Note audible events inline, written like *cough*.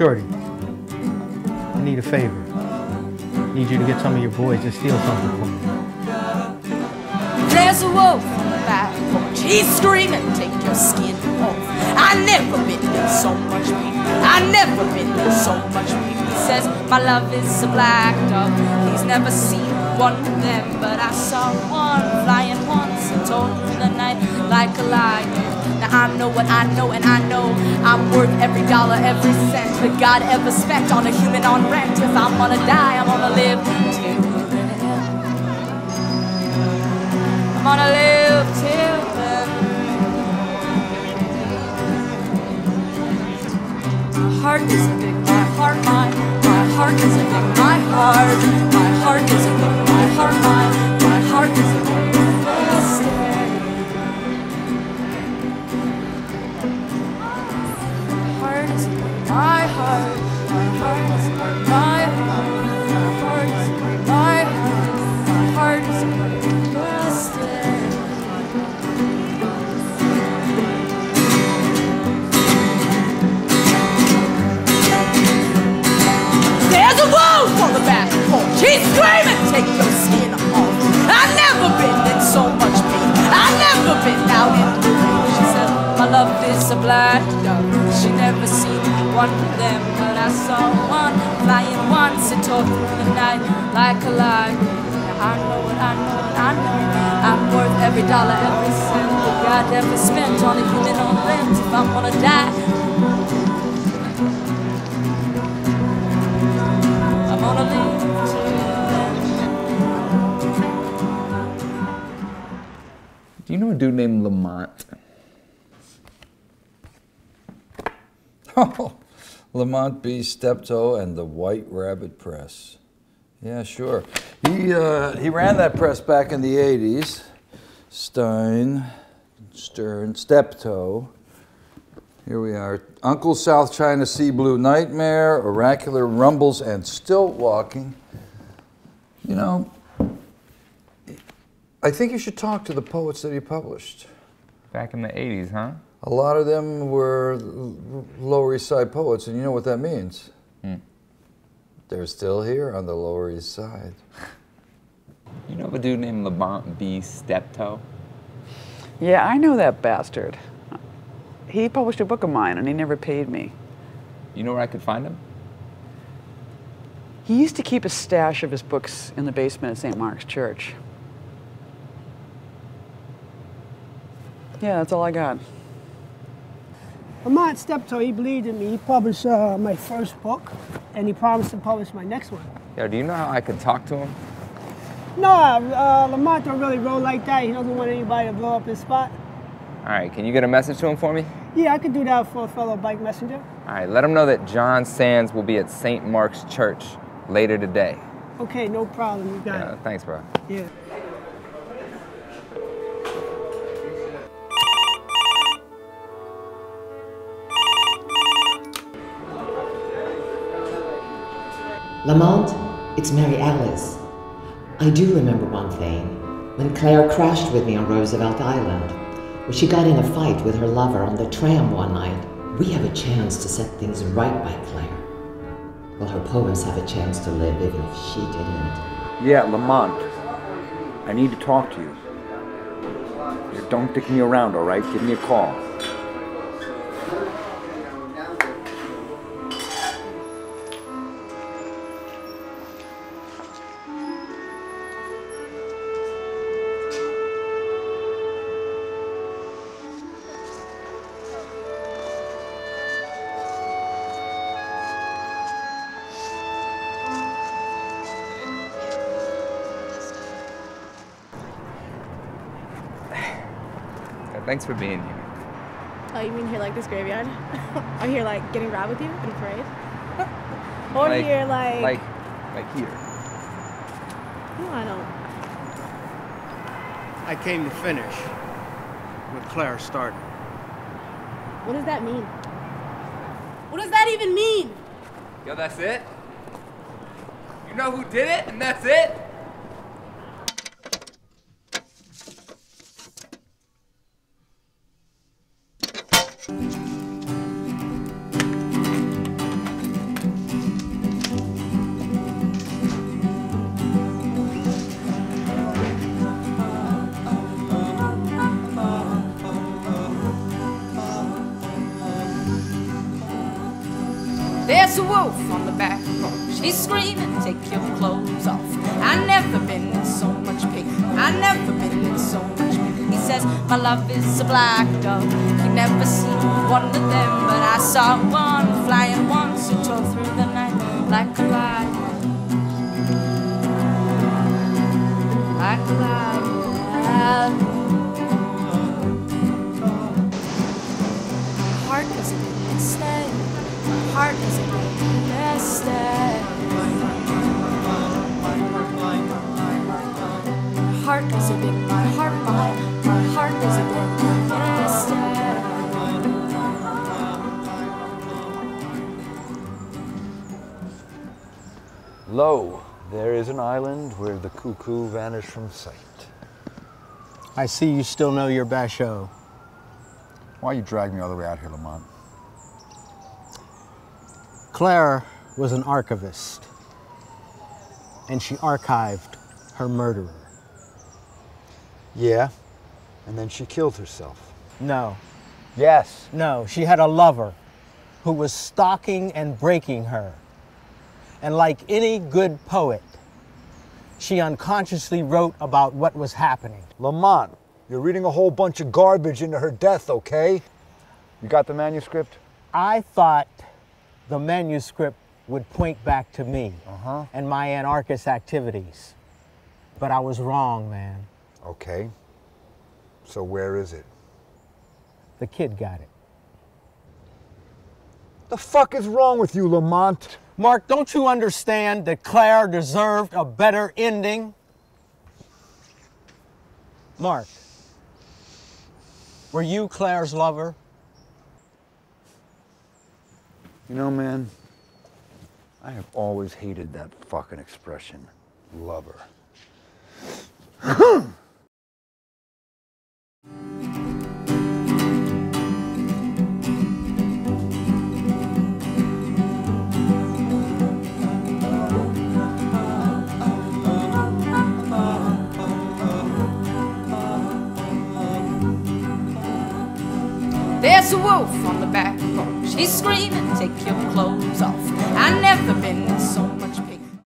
Shorty, I need a favor. I need you to get some of your boys to steal something for me. There's a wolf on the back porch. He's screaming, take your skin off. I never been in so much pain. I never been in so much pain. He says my love is a black dog. He's never seen one of them, but I saw one flying once and told through the night like a lion. Now I know what I know, and I know I'm worth every dollar, every cent that God ever spent on a human on rent. If I'm gonna die, I'm gonna live till then. I'm gonna live till then. My heart is a big, my heart, my, my heart is a big, my heart, my heart is a big, my heart, my, love is a black dove. She never seen one of them, but I saw one flying once and tore through the night like a lion. I know it, I know it, I know I'm worth every dollar, every cent that God ever spent on a human on rent. If I'm gonna die, I'm gonna live. Do you know a dude named Lamont? *laughs* Lamont B. Steptoe and the White Rabbit Press. Yeah, sure. He, uh, he ran that press back in the 80s. Stein, Stern, Steptoe. Here we are. Uncle South China Sea Blue Nightmare, Oracular Rumbles, and Stilt Walking. You know, I think you should talk to the poets that he published. Back in the 80s, huh? A lot of them were Lower East Side poets, and you know what that means. Hmm. They're still here on the Lower East Side. You know of a dude named Lamont B. Steptoe? Yeah, I know that bastard. He published a book of mine and he never paid me. You know where I could find him? He used to keep a stash of his books in the basement at St. Mark's Church. Yeah, that's all I got. Lamont Steptoe, he believed in me. He published uh, my first book, and he promised to publish my next one. Yo, do you know how I could talk to him? No, uh, Lamont don't really roll like that. He doesn't want anybody to blow up his spot. All right, can you get a message to him for me? Yeah, I could do that for a fellow bike messenger. All right, let him know that Jon Sands will be at St. Mark's Church later today. Okay, no problem. You got Yeah, thanks, bro. Yeah. Lamont, it's Mary Alice. I do remember one thing. When Claire crashed with me on Roosevelt Island, when she got in a fight with her lover on the tram one night, we have a chance to set things right by Claire. Well, her poems have a chance to live even if she didn't. Yeah, Lamont. I need to talk to you. Don't dick me around, all right? Give me a call. Thanks for being here. Oh, you mean here like this graveyard? *laughs* or here like getting robbed with you in a parade? *laughs* or Like- here like... Like, like here. No, I don't. I came to finish what Claire started. What does that mean? What does that even mean? Yo, that's it? You know who did it, and that's it? She's screaming, take your clothes off. I never been in so much pain. I never been in so much pain. He says my love is a black dove. He never seen one of them, but I saw one flying once who tore through the night like a lion, like a lion. Heart is a bit, my heart, my, my heart is a bit instead. Lo, there is an island where the cuckoo vanished from sight. I see you still know your Basho. Why you drag me all the way out here, Lamont? Claire was an archivist, and she archived her murderer. Yeah, and then she killed herself. No, Yes. no, she had a lover who was stalking and breaking her. And like any good poet, she unconsciously wrote about what was happening. Lamont, you're reading a whole bunch of garbage into her death, okay? You got the manuscript? I thought the manuscript would point back to me Uh-huh. and my anarchist activities. But I was wrong, man. Okay. So where is it? The kid got it. The fuck is wrong with you, Lamont? Mark, don't you understand that Claire deserved a better ending? Mark, were you Claire's lover? You know, man, I have always hated that fucking expression, lover. *clears throat* wolf on the back porch. He's screaming, take your clothes off. I've never been so